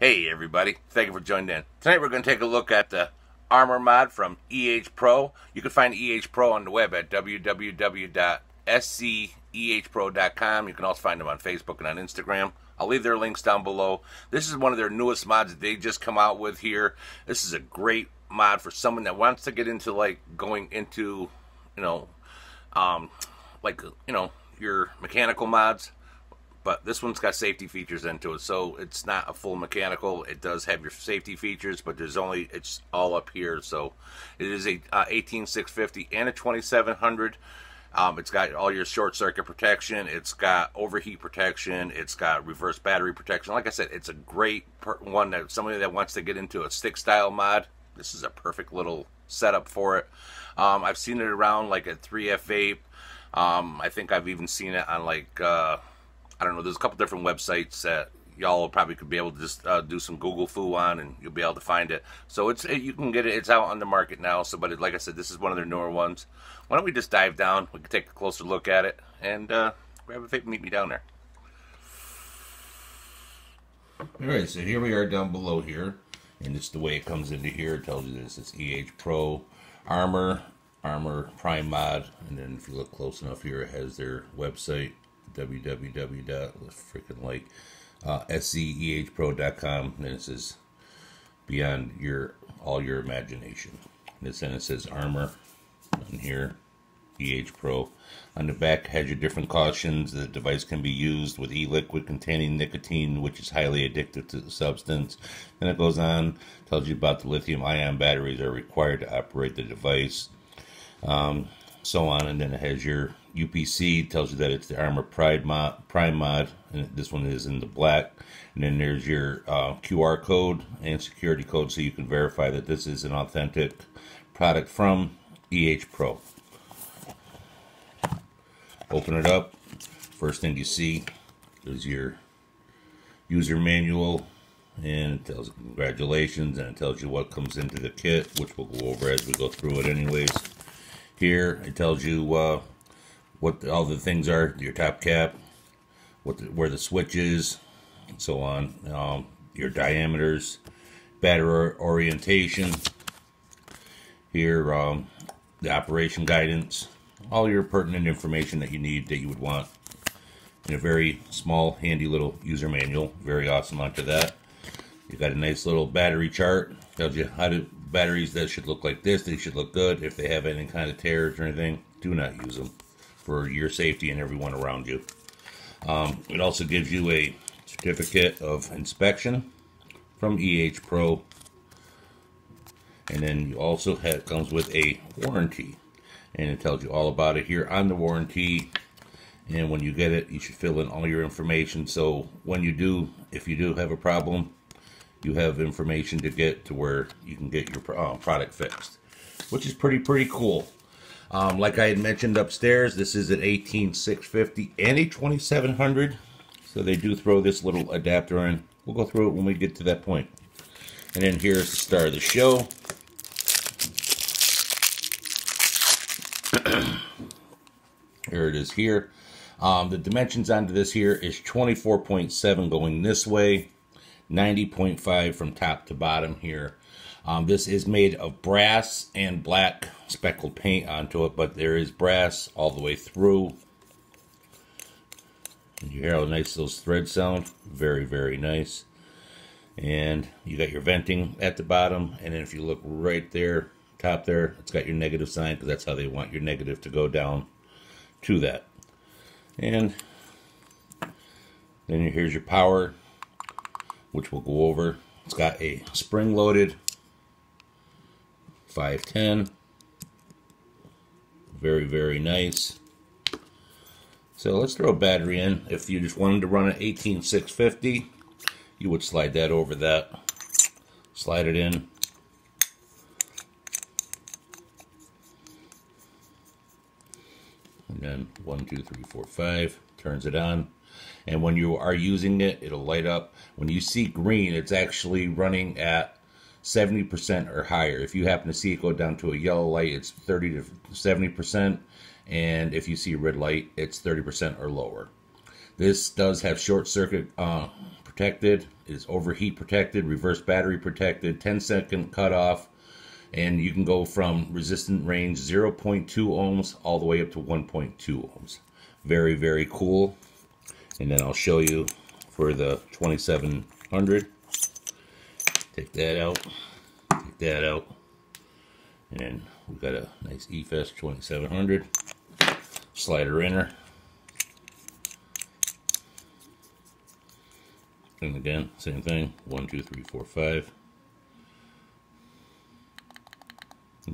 Hey everybody, thank you for joining in. Tonight we're going to take a look at the Armor mod from EH Pro. You can find EH Pro on the web at www.scehpro.com. You can also find them on Facebook and on Instagram. I'll leave their links down below. This is one of their newest mods that they just come out with here. This is a great mod for someone that wants to get into like going into, you know, um, like you know your mechanical mods but this one's got safety features into it so it's not a full mechanical. It does have your safety features but there's only it's all up here so it is a uh, 18650 and a 2700 um, it's got all your short circuit protection. It's got overheat protection. It's got reverse battery protection. Like i said it's a great one that somebody that wants to get into a stick style mod this is a perfect little setup for it. Um, i've seen it around like at 3FVape. Um, i think i've even seen it on like uh, I don't know. There's a couple different websites that y'all probably could be able to just uh, do some Google foo on, and you'll be able to find it. So it's you can get it. It's out on the market now. So, but it, like I said, this is one of their newer ones. Why don't we just dive down? We can take a closer look at it and uh, grab a vape and meet me down there. All right, so here we are down below here, and it's the way it comes into here. It tells you this is EH Pro Armor, Armor Prime Mod, and then if you look close enough here, it has their website www. uh. And it says beyond your all your imagination. And then it says armor on here. EH Pro. On the back has your different cautions. The device can be used with e-liquid containing nicotine, which is highly addictive to the substance. Then it goes on, tells you about the lithium ion batteries are required to operate the device. Um, so on, and then it has your UPC tells you that it's the Armor Pride mod, Prime mod, and this one is in the black. And then there's your uh, QR code and security code, so you can verify that this is an authentic product from EH Pro. Open it up. First thing you see is your user manual, and it tells congratulations, and it tells you what comes into the kit, which we'll go over as we go through it, anyways. Here it tells you uh, what all the things are, your top cap, what the, where the switch is, and so on. Um, your diameters, battery orientation. Here, um, the operation guidance, all your pertinent information that you need that you would want in a very small, handy little user manual. Very awesome onto that. you've got a nice little battery chart. Tells you how to batteries that should look like this. They should look good. If they have any kind of tears or anything, do not use them for your safety and everyone around you. Um, it also gives you a certificate of inspection from EH Pro. And then you also have comes with a warranty. And it tells you all about it here on the warranty. And when you get it, you should fill in all your information. So when you do, if you do have a problem, you have information to get to where you can get your uh, product fixed, which is pretty, pretty cool. Um, like I had mentioned upstairs, this is an 18650 and a 2700. So they do throw this little adapter in. We'll go through it when we get to that point. And then here's the star of the show. here it is here. Um, the dimensions onto this here is 24.7 going this way, 90.5 from top to bottom here. Um, this is made of brass and black speckled paint onto it, but there is brass all the way through. You hear how nice those threads sound? Very, very nice. And you got your venting at the bottom, and then if you look right there, top there, it's got your negative sign, because that's how they want your negative to go down to that. And then here's your power, which we'll go over. It's got a spring-loaded 510. Very, very nice. So let's throw a battery in. If you just wanted to run an 18650, you would slide that over that. Slide it in. And then one, two, three, four, five. Turns it on. And when you are using it, it'll light up. When you see green, it's actually running at 70% or higher. If you happen to see it go down to a yellow light, it's 30 to 70%. And if you see a red light, it's 30% or lower. This does have short circuit uh, protected, it is overheat protected, reverse battery protected, 10 second cutoff, and you can go from resistant range 0.2 ohms all the way up to 1.2 ohms. Very, very cool. And then I'll show you for the 2700. Take that out, take that out, and we've got a nice Efest 2700 slider inner. And again, same thing, one, two, three, four, five.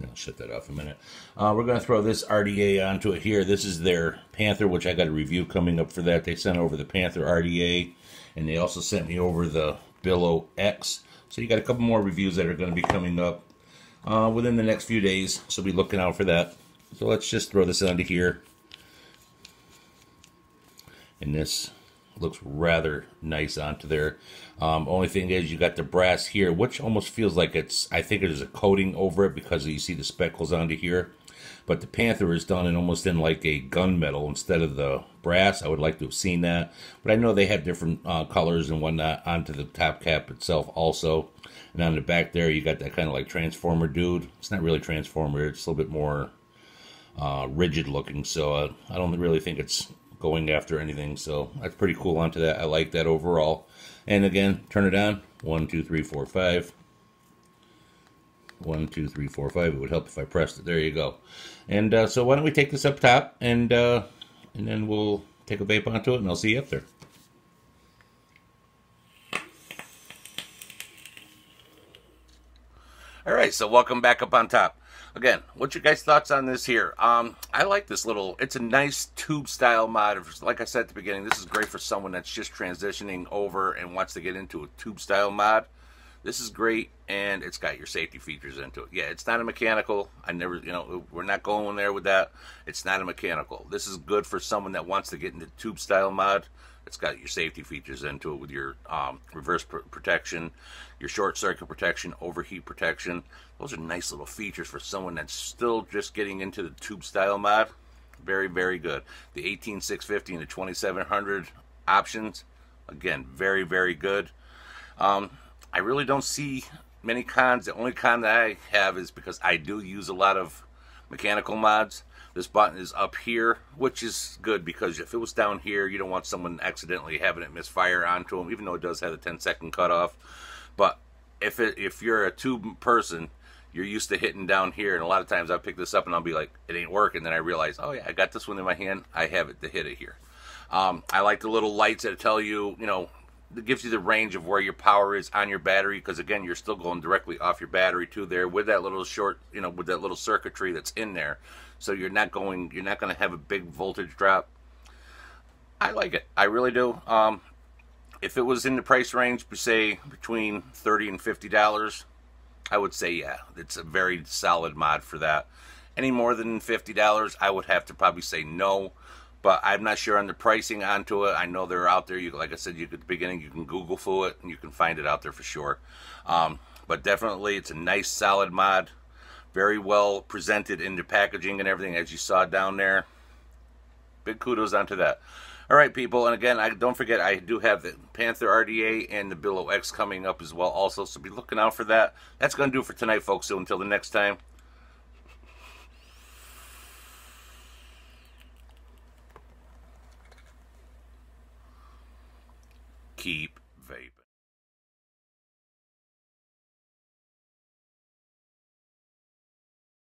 I'll shut that off a minute. Uh, we're going to throw this RDA onto it here. This is their Panther, which I got a review coming up for that. They sent over the Panther RDA, and they also sent me over the Billow X. So you got a couple more reviews that are going to be coming up uh, within the next few days. So be looking out for that. So let's just throw this onto here. And this looks rather nice onto there. Um, only thing is you got the brass here, which almost feels like it's, I think there's a coating over it because you see the speckles onto here. But the Panther is done in almost in like a gunmetal instead of the brass. I would like to have seen that. But I know they have different uh, colors and whatnot onto the top cap itself also. And on the back there, you got that kind of like transformer dude. It's not really transformer. It's a little bit more uh, rigid looking. So uh, I don't really think it's going after anything. So that's pretty cool onto that. I like that overall. And again, turn it on. One, two, three, four, five. One, two, three, four, five. It would help if I pressed it. There you go. And uh, so why don't we take this up top and uh, and then we'll take a vape onto it and I'll see you up there. All right, so welcome back up on top again, what's your guys' thoughts on this here? Um, I like this little, it's a nice tube style mod. Like I said at the beginning, this is great for someone that's just transitioning over and wants to get into a tube style mod. This is great, and it's got your safety features into it. Yeah, it's not a mechanical. I never, you know, we're not going there with that. It's not a mechanical. This is good for someone that wants to get into tube style mod. It's got your safety features into it with your um, reverse pr protection, your short circuit protection, overheat protection. Those are nice little features for someone that's still just getting into the tube style mod. Very, very good. The 18650 and the 2700 options, again, very, very good. Um, I really don't see many cons. The only con that I have is because I do use a lot of mechanical mods. This button is up here, which is good because if it was down here, you don't want someone accidentally having it misfire onto them, even though it does have a 10 second cutoff. But if it, if you're a tube person, you're used to hitting down here, and a lot of times I pick this up and I'll be like, it ain't working. Then I realize, oh yeah, I got this one in my hand. I have it to hit it here. Um, I like the little lights that tell you, you know, it gives you the range of where your power is on your battery because again you're still going directly off your battery to there with that little short you know with that little circuitry that's in there. So you're not going you're not going to have a big voltage drop. I like it. I really do. Um, if it was in the price range say between 30 and 50 dollars I would say yeah it's a very solid mod for that. Any more than 50 dollars I would have to probably say no but I'm not sure on the pricing onto it. I know they're out there. You, like I said, you at the beginning, you can Google for it and you can find it out there for sure. Um, but definitely, it's a nice, solid mod. Very well presented in the packaging and everything, as you saw down there. Big kudos onto that. All right, people, and again, I don't forget I do have the Panther RDA and the Billow X coming up as well, also. So be looking out for that. That's going to do for tonight, folks. So until the next time.